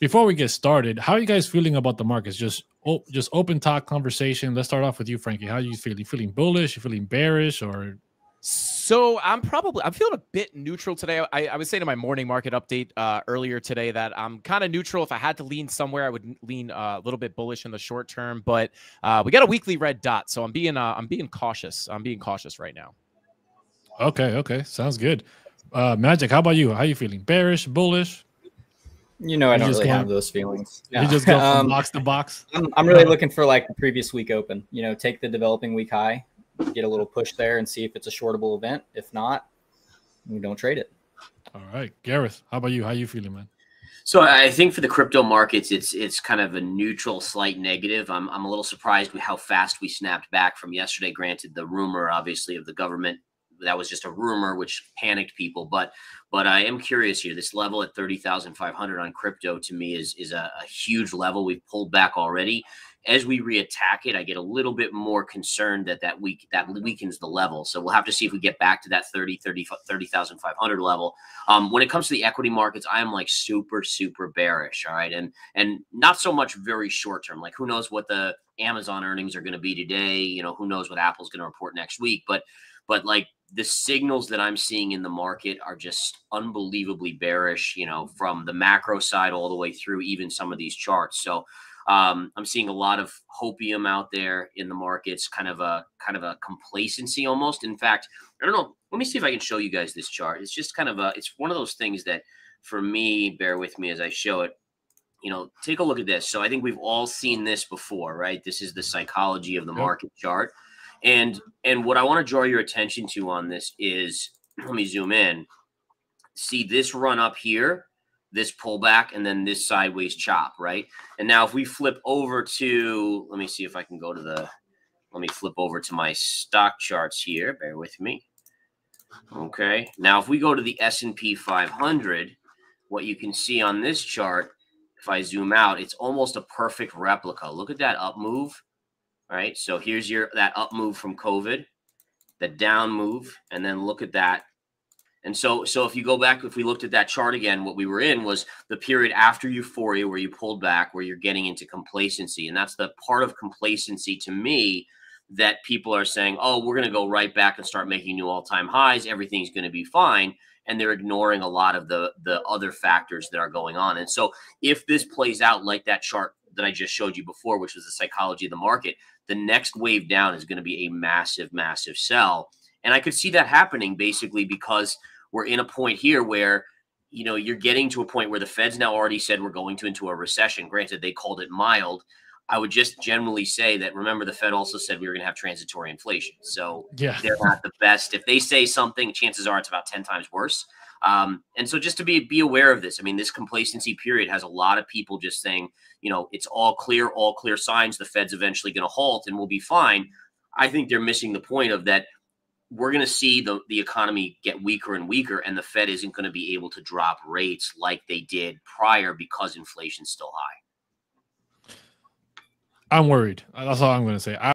before we get started, how are you guys feeling about the markets? Just oh, just open talk conversation. Let's start off with you, Frankie. How are you feeling? Feeling bullish? You feeling bearish? Or so I'm probably I'm feeling a bit neutral today. I, I was saying in my morning market update uh, earlier today that I'm kind of neutral. If I had to lean somewhere, I would lean uh, a little bit bullish in the short term. But uh, we got a weekly red dot, so I'm being uh, I'm being cautious. I'm being cautious right now. Okay, okay, sounds good. Uh, Magic, how about you? How you feeling? Bearish, bullish? You know, I don't really going, have those feelings. No. You just go from um, box to box. I'm, I'm really looking for like the previous week open. You know, take the developing week high, get a little push there, and see if it's a shortable event. If not, we don't trade it. All right, Gareth, how about you? How you feeling, man? So I think for the crypto markets, it's it's kind of a neutral, slight negative. I'm I'm a little surprised with how fast we snapped back from yesterday. Granted, the rumor, obviously, of the government that was just a rumor which panicked people but but i am curious here. This level at 30500 on crypto to me is is a, a, huge level. We've pulled back already. As we reattack it i get a little bit more concerned that that week that weakens the level. So we'll have to see if we get back to that 30 30 30500 level. Um, when it comes to the equity markets i am like super super bearish all right? And and not so much very short term. Like who knows what the amazon earnings are going to be today? You know who knows what apple's going to report next week? But but like the signals that I'm seeing in the market are just unbelievably bearish, you know, from the macro side all the way through even some of these charts. So um, I'm seeing a lot of hopium out there in the markets, kind of a kind of a complacency almost. In fact, I don't know. Let me see if I can show you guys this chart. It's just kind of a it's one of those things that for me, bear with me as I show it. You know, take a look at this. So I think we've all seen this before, right? This is the psychology of the market chart. And and what I want to draw your attention to on this is let me zoom in. See this run up here, this pullback, and then this sideways chop, right? And now if we flip over to, let me see if I can go to the, let me flip over to my stock charts here. Bear with me. Okay. Now if we go to the S&P 500, what you can see on this chart, if I zoom out, it's almost a perfect replica. Look at that up move right? So here's your that up move from COVID, the down move, and then look at that. And so, so if you go back, if we looked at that chart again, what we were in was the period after euphoria, where you pulled back, where you're getting into complacency, and that's the part of complacency to me that people are saying, "Oh, we're going to go right back and start making new all-time highs. Everything's going to be fine." and they're ignoring a lot of the the other factors that are going on. And so if this plays out like that chart that I just showed you before, which was the psychology of the market, the next wave down is going to be a massive, massive sell. And I could see that happening basically because we're in a point here where you know you're getting to a point where the Fed's now already said we're going to into a recession. Granted, they called it mild. I would just generally say that remember the Fed also said we were going to have transitory inflation. So yeah. they're not the best. If they say something, chances are it's about 10 times worse. Um, and so just to be be aware of this, I mean, this complacency period has a lot of people just saying, you know, it's all clear, all clear signs. The Fed's eventually going to halt and we'll be fine. I think they're missing the point of that. We're going to see the, the economy get weaker and weaker, and the Fed isn't going to be able to drop rates like they did prior because inflation's still high. I'm worried. That's all I'm going to say. I